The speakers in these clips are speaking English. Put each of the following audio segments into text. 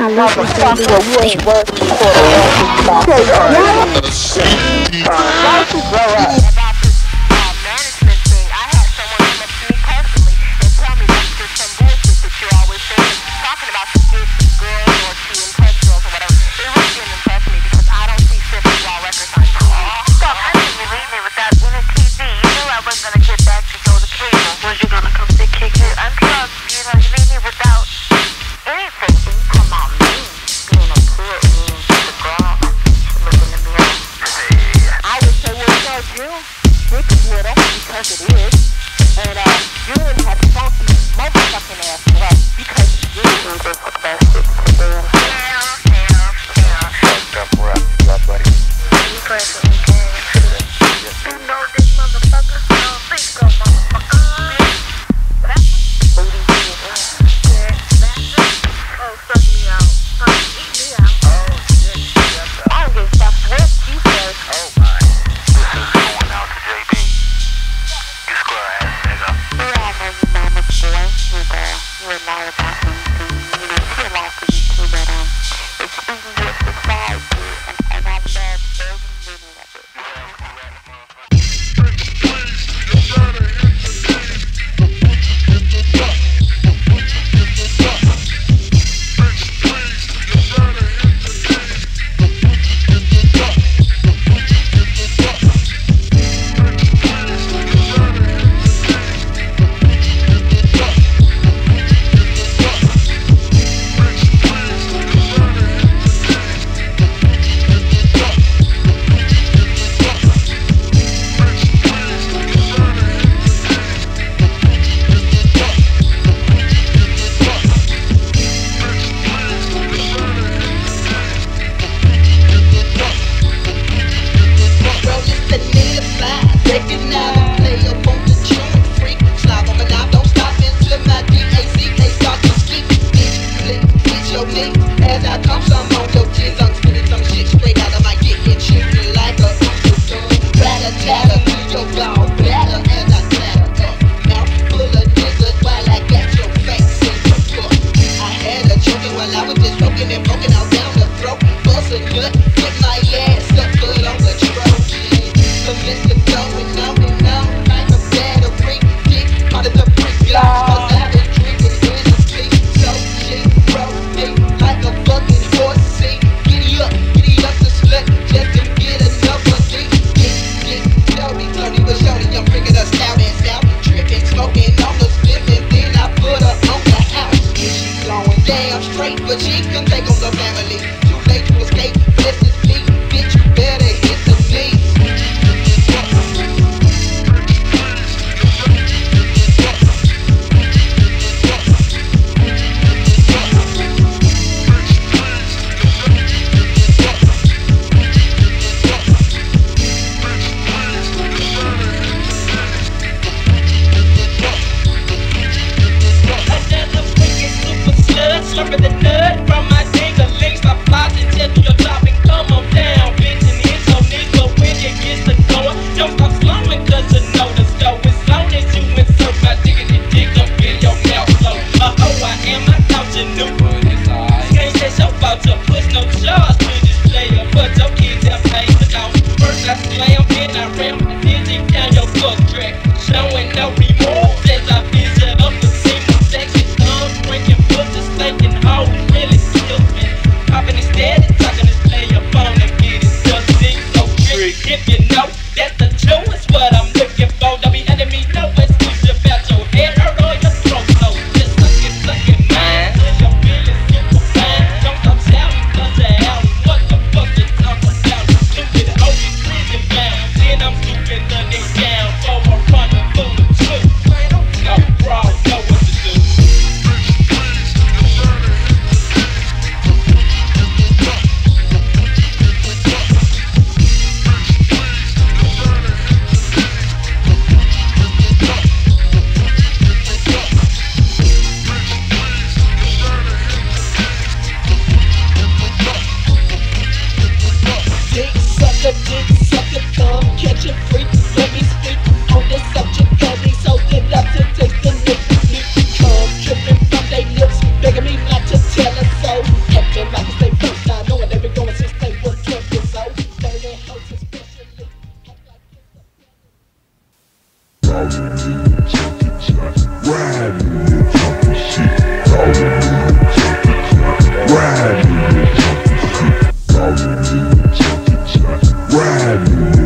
I love you, baby. For the? subscribe.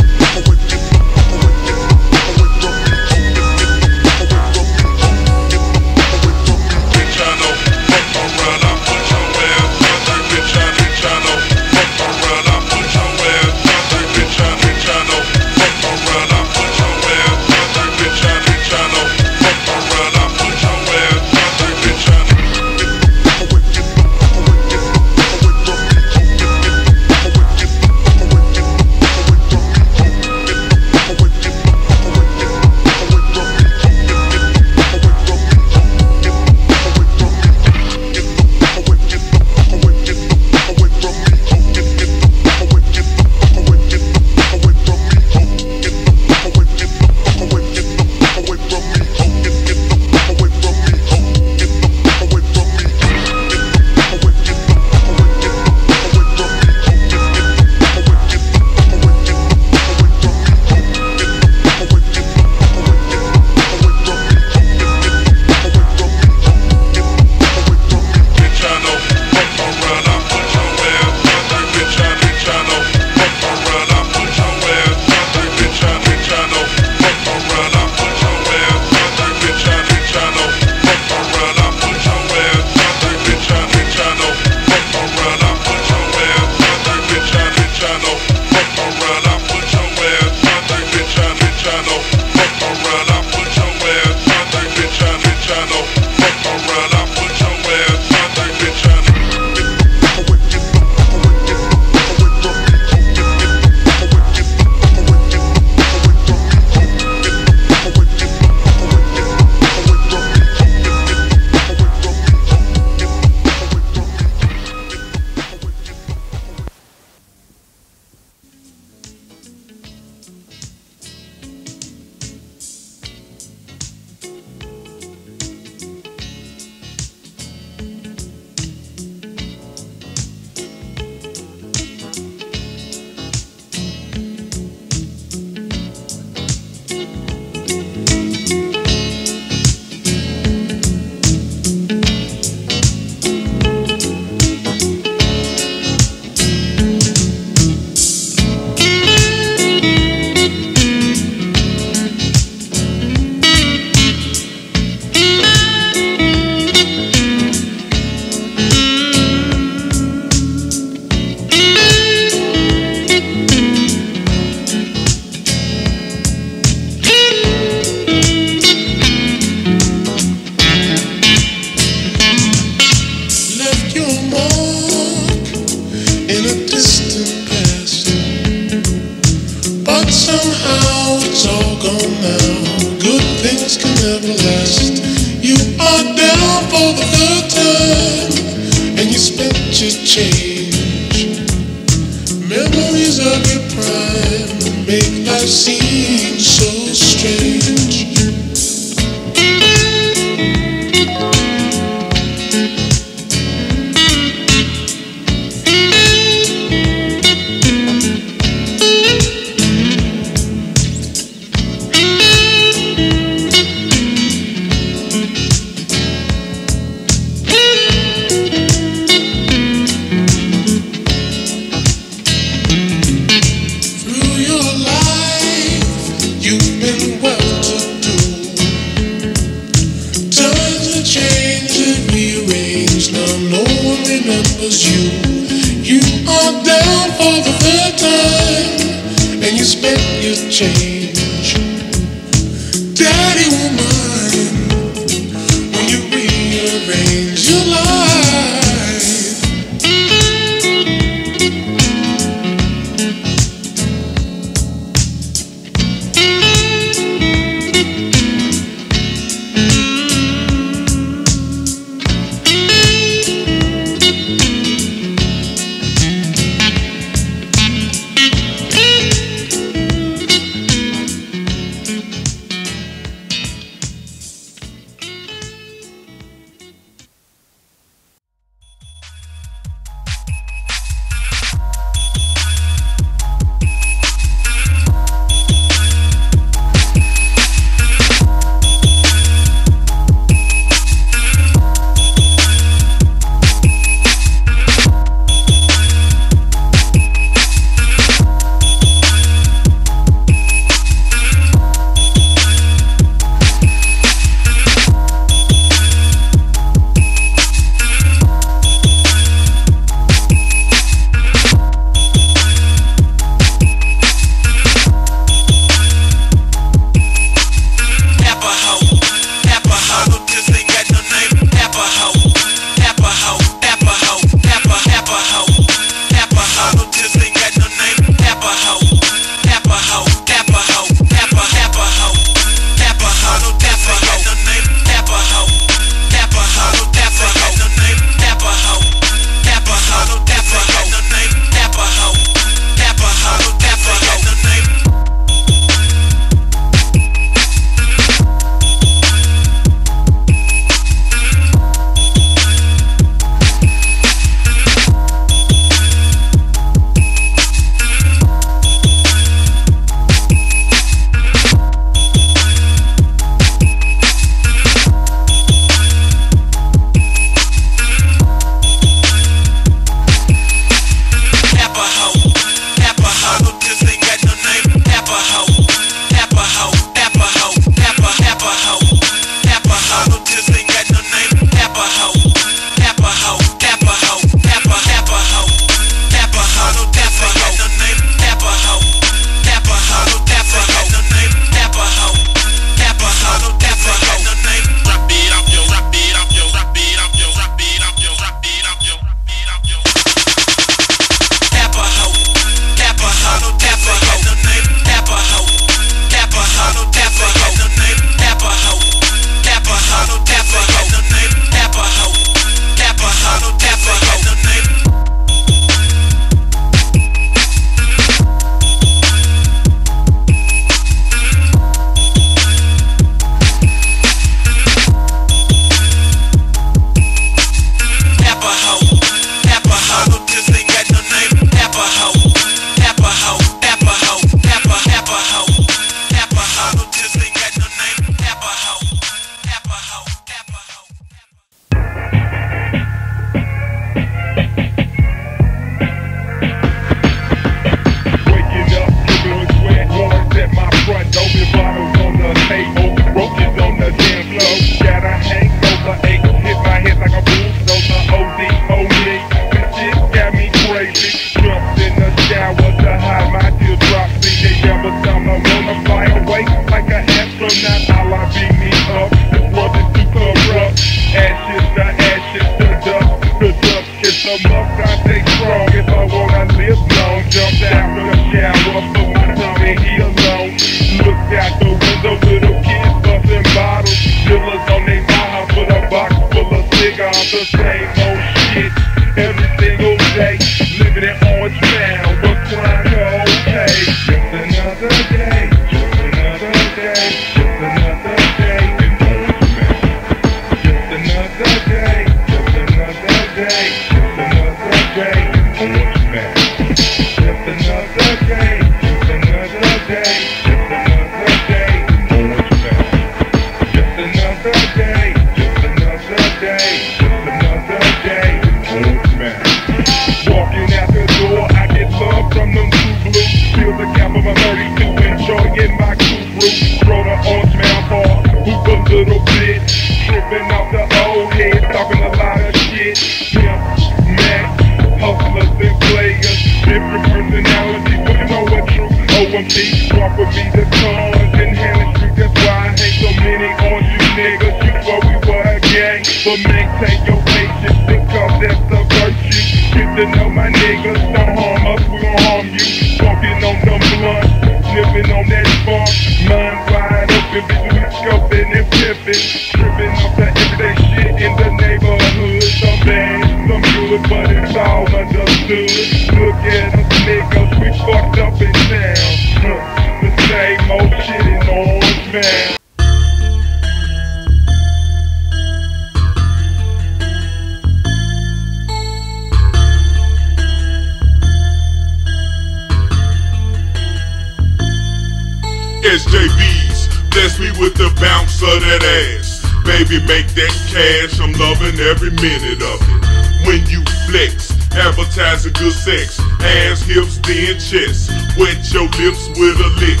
Cash, I'm loving every minute of it. When you flex, advertising good sex, ass, hips, then chest. Wet your lips with a lick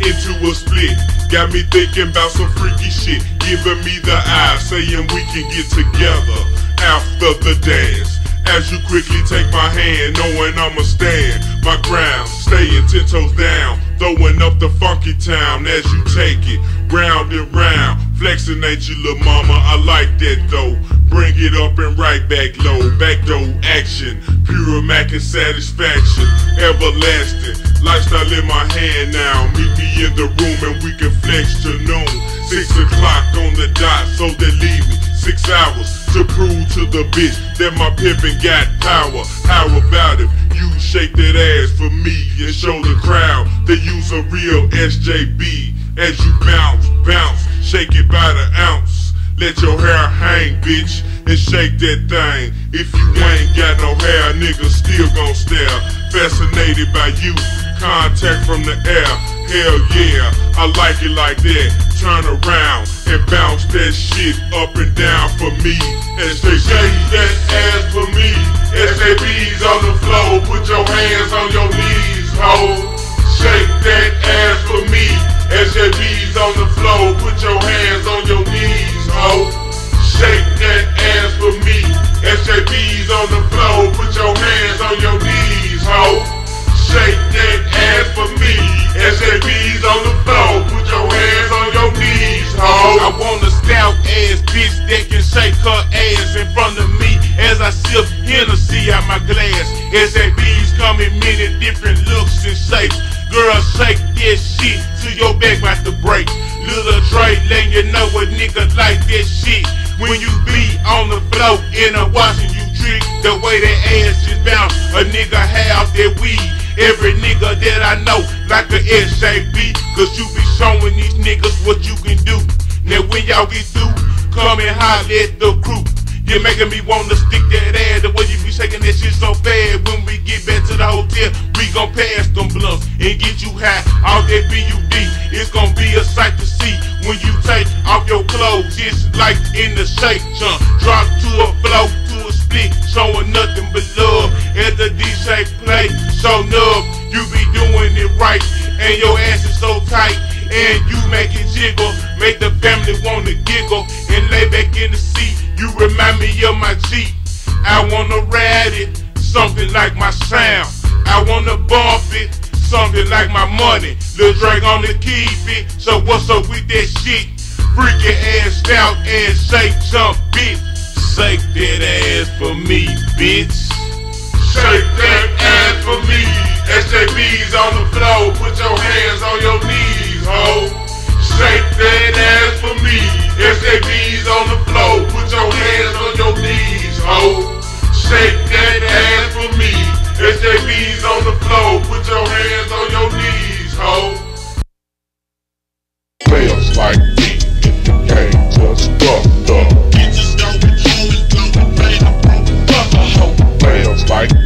into a split. Got me thinking about some freaky shit, giving me the eye, saying we can get together after the dance. As you quickly take my hand, knowing I'ma stand my ground, staying ten toes down, throwing up the funky town as you take it round and round. Flexing ain't you, little mama, I like that though. Bring it up and right back low, back door action, pure Mac and satisfaction, everlasting. Lifestyle in my hand now, meet me in the room and we can flex to noon. Six o'clock on the dot, so they leave me six hours to prove to the bitch that my pimpin' got power. How about it? You shake that ass for me and show the crowd that you's a real SJB. As you bounce, bounce, shake it by the ounce. Let your hair hang, bitch, and shake that thing. If you ain't got no hair, niggas still gon' stare. Fascinated by you, contact from the air. Hell yeah, I like it like that. Turn around and bounce that shit up and down for me. And say, shake that ass for me. SJB's on the floor, put your hands on your knees, ho. Shake that ass for me. SJB's on the floor, put your hands on your knees, ho. Shake that ass for me. SJB's on the floor, put your hands on your knees, ho. Shake that ass for me. SJB's on the floor, put your hands on your knees, ho. I want a stout ass bitch that can shake her ass in front of me as I sip Hennessy out my glass. SJB's come in many different looks and shapes. Girl, shake this shit till your back about to break. Little Dre letting you know a nigga like this shit. When you be on the floor and I'm watching you trick, the way that ass just bounce, a nigga have that weed. Every nigga that I know like a SJB, cause you be showing these niggas what you can do. Now when y'all get through, come and holler at the crew. You're making me wanna stick that ass the way you be shaking that shit so fast. When we get back to the hotel, we gon' pass them blunts and get you high. All that BUD, it's gon' be a sight to see when you take off your clothes. It's like in the shake jump, drop to a flow, to a split, showing nothing but love. As the DJ play, so nub, you be doing it right, and your ass is so tight. And you make it jiggle, make the family wanna giggle and lay back in the seat. You remind me of my Jeep. I wanna ride it, something like my sound. I wanna bump it, something like my money. Lil Drake on the keep it, so what's up with that shit? Freaky ass out and shake jump, bitch. Shake that ass for me, bitch. Shake that ass for me. SJB's on the floor, put your hands on your knees, ho shake that ass for me. SJBs on the floor, put your hands on your knees, ho. Shake that ass for me. SJBs on the floor, put your hands on your knees, ho. Fails like me if the game just fucked up. Bitches going home and blowing pain, I'm broke, fuck a hoe. Fails like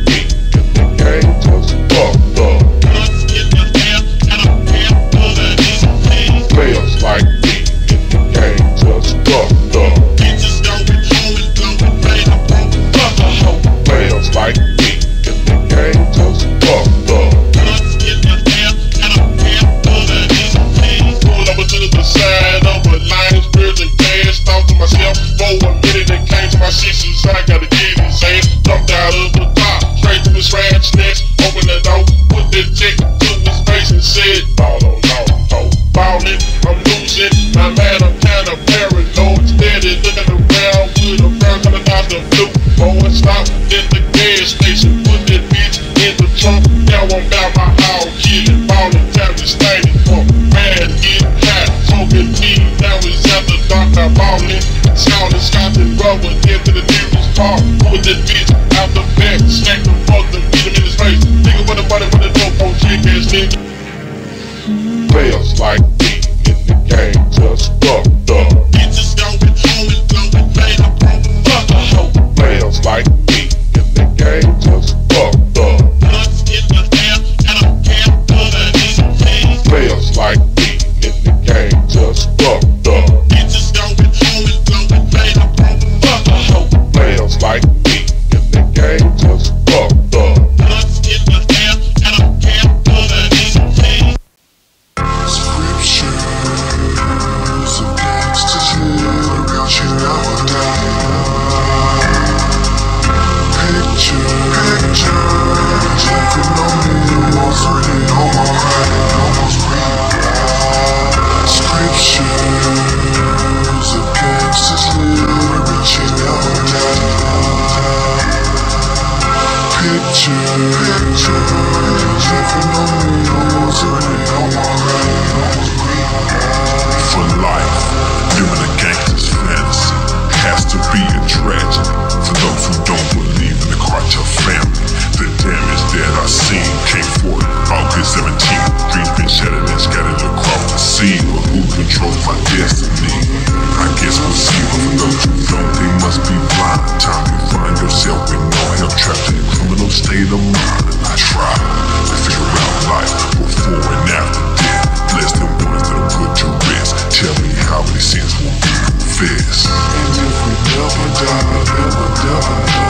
But who controls my destiny? I guess we'll see. Who don't, they must be blind. Time you find yourself with no help, trapped in a criminal state of mind. And I try to figure out life before and after death. Bless them ones that'll put to rest. Tell me how many sins will be confessed. And if we never die, never die,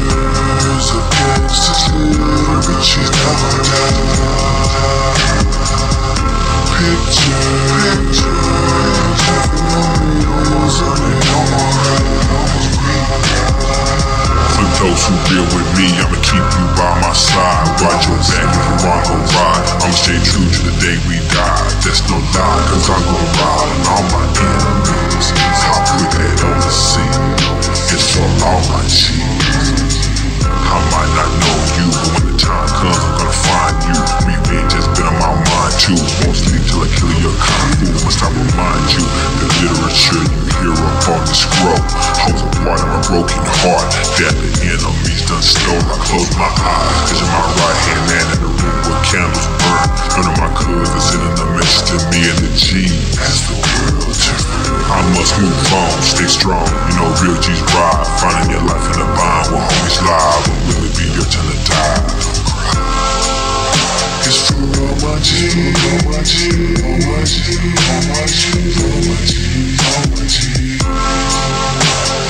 those who deal with me, I'ma keep you by my side. Watch your back right. I'ma stay true to the day we die. That's no lie, cause I'm gonna ride on all my enemies. I'll put that on the. It's all my cheese. The enemies done stole. I close my eyes, cause you're my right hand man in the room where candles burn. None of my cousins a message to me and the G. As the world turns. I must move on, stay strong. You know, real G's ride. Finding your life in the bind where homies lie. Will be your turn to die. For my G's, all my G's, all my G's, all my all my all my.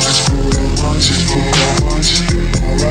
It's for my for all my G's,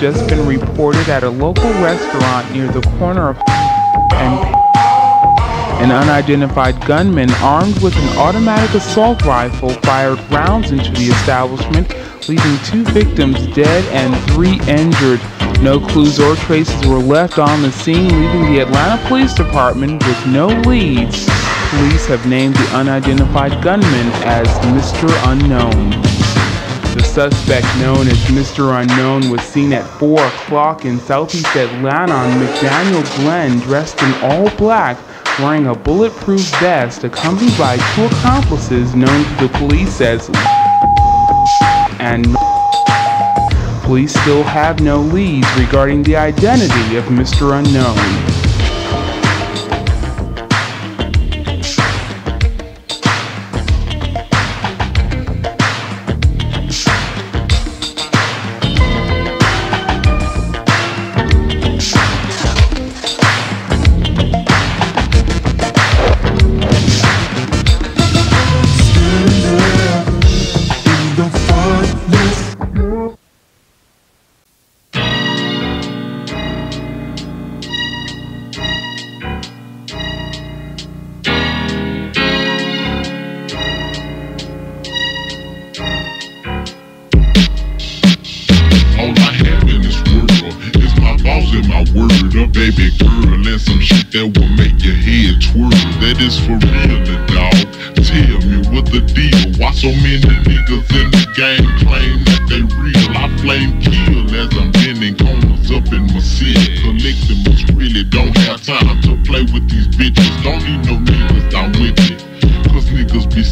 just been reported at a local restaurant near the corner of and an unidentified gunman armed with an automatic assault rifle fired rounds into the establishment, leaving two victims dead and three injured. No clues or traces were left on the scene, leaving the Atlanta Police Department with no leads. Police have named the unidentified gunman as Mr. Unknown. The suspect, known as Mr. Unknown, was seen at 4 o'clock in southeast Atlanta on McDaniel Glen, dressed in all black, wearing a bulletproof vest, accompanied by two accomplices known to the police as and police still have no leads regarding the identity of Mr. Unknown. Baby girl and some shit that will make your head twirl. That is for real, the dog. Tell me what the deal. Why so many niggas in the game claim that they real? I flame kill as I'm bending corners up in my city. Collecting what's really don't have time to play with these bitches. Don't need no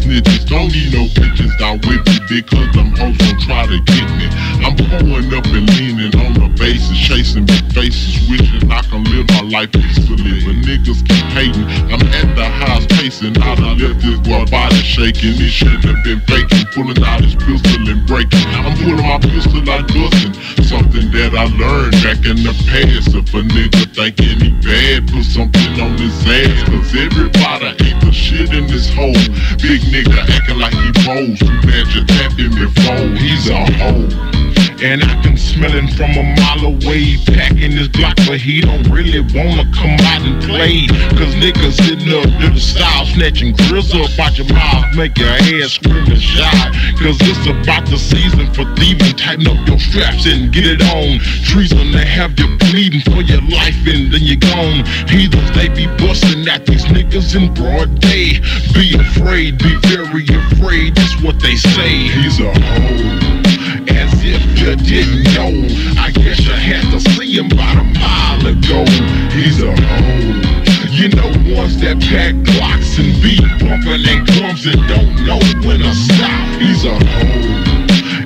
snitches. Don't need no bitches down with me because them hoes don't try to get me. I'm pulling up and leaning on the bases, chasing big faces, wishing I can live my life peacefully. But niggas keep hating. I'm at the house pacing. I done left this boy body shaking. He shouldn't have been faking. Pulling out his pistol and breaking. I'm pulling my pistol like busting. Something that I learned back in the past. If a nigga thinking he bad, put something on his ass. Cause everybody ain't the shit in this hole. Big nigga acting like he bows. Too bad you tapping me phone. He's a hoe. And I can smell him from a mile away. Packing his Glock but he don't really wanna come out and play. Cause niggas sitting up to the style Snatching grills up out your mouth Make your head scream and shout. Cause it's about the season for thieving. Tighten up your straps and get it on. Treason to have you bleeding for your life and then you're gone. Heathens they be busting at these niggas in broad day. Be afraid, be very afraid That's what they say. He's a hoe as if you didn't know. I guess you had to see him about a mile ago. He's a hoe. You know ones that pack clocks and be bumping and drums and don't know when to stop. He's a hoe.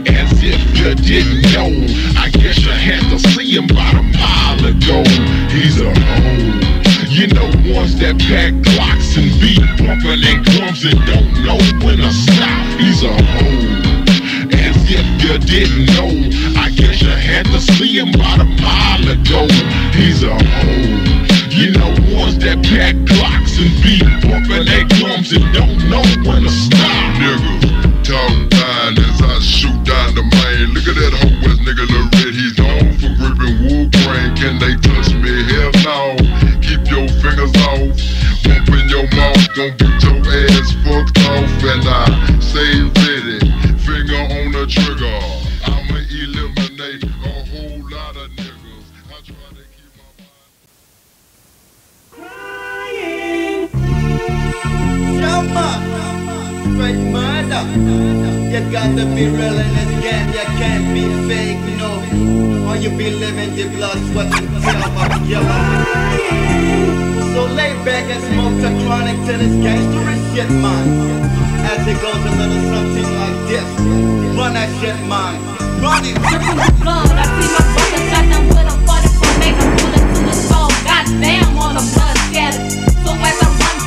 As if you didn't know. I guess you had to see him about a mile ago. He's a hoe. You know ones that pack clocks and be bumping and drums and don't know when to stop. He's a hoe. Didn't know, I guess you had to see him about a mile ago. He's a hoe. You know ones that pack clocks and be bumping their drums and don't know when to stop. Niggas talk down as I shoot down the main. Look at that hoe ass nigga Lil Red, he's known for gripping wood grain. Can they touch me? Hell no. Keep your fingers off. Open your mouth, gon' get your ass fucked off. And I You got to be real in this game, you can't be fake, no. Or you be living the blood, sweat, and tears of killer. So lay back and smoke the chronic till it's gangster shit, man. As it goes a little something like this. Run that shit, man. Run it. Dripping with blood, I see my brother shot down with a 44, make a bullet to the skull. Goddamn, all the blood scattered. So as I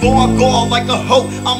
But before I go out like a hoe, I'ma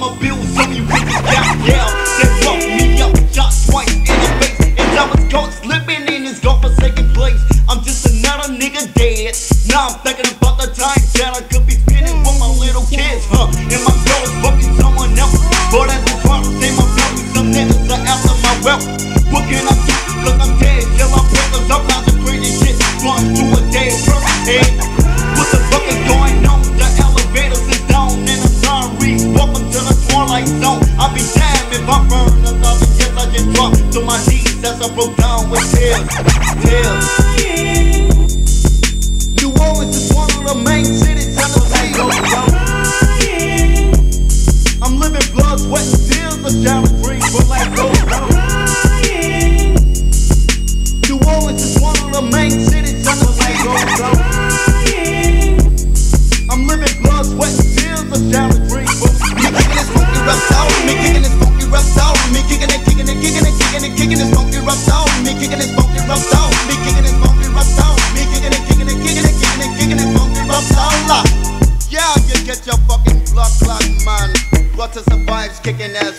is kicking ass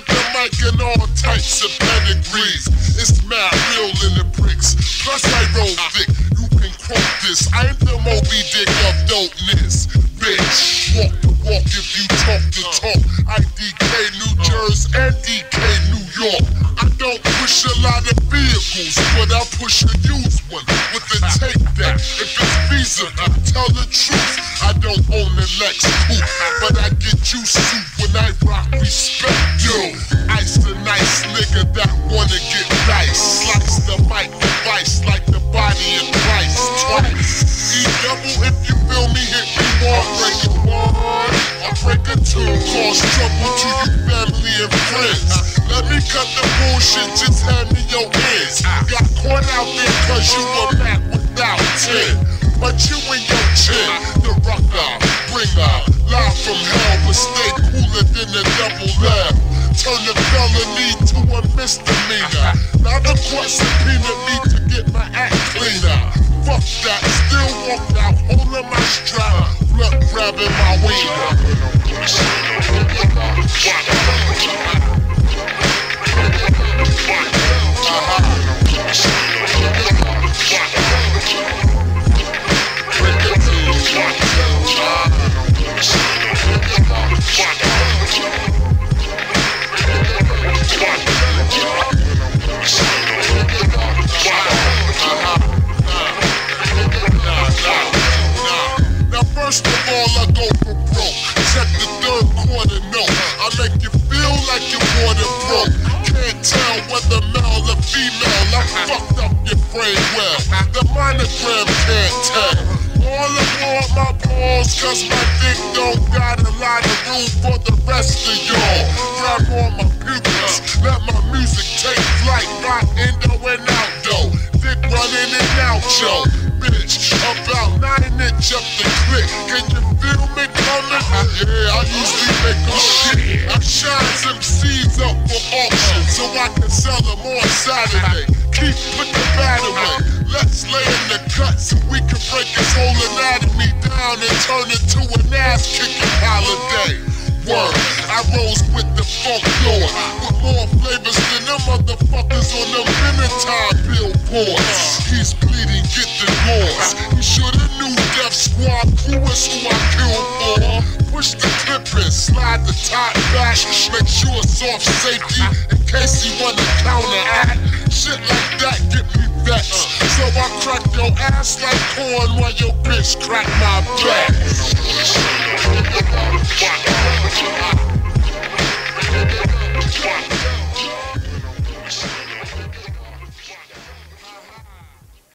breeze. It's mad real in the bricks. Plus I roll thick. You can quote this. I ain't the Moby Dick of dopeness, bitch. Walk the walk if you talk the talk. IDK New Jersey and DK New York. I don't push a lot of vehicles, but I push a used one with a take that. If it's Visa, tell the truth. I don't own an Lex coupe, but I get you suit when I rock cause trouble to your family and friends. Let me cut the bullshit, just hand me your hands. Got caught out there cause you were back without 10. But you and your chin, the rocker, bringer, live from hell, but stay cooler than the double lab. Turn the felony to a misdemeanor. Now the court subpoena me to get my act cleaner fuck that. Still walk out, holding my strap, blood grabbing my weed. Uh-huh.